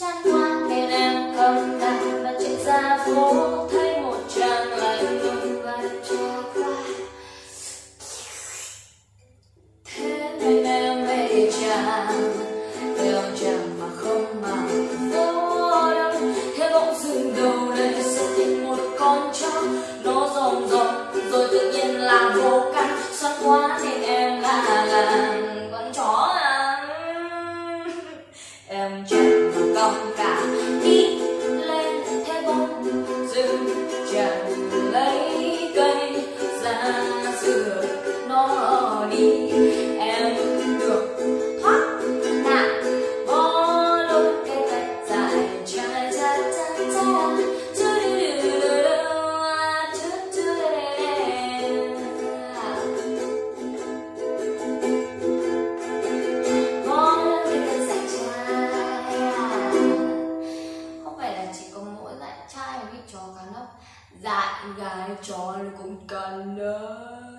chán quá nên em cầm đàn và chạy ra phố thấy một trang lạnh lùng và trôi qua. Thế nên em về nhà. Theo chàng mà không mà vô đâu thế bỗng dừng đầu lên, sẽ tìm một con chó. Nó rồng rồng rồi tự nhiên là vô căn. Xoắn quá nên em là làng con chó à em chẳng con cả đi lên theo bóng rừng chẳng lấy cây ra sửa nó đi. Dạy trai mới gái chó nó cũng cần đó.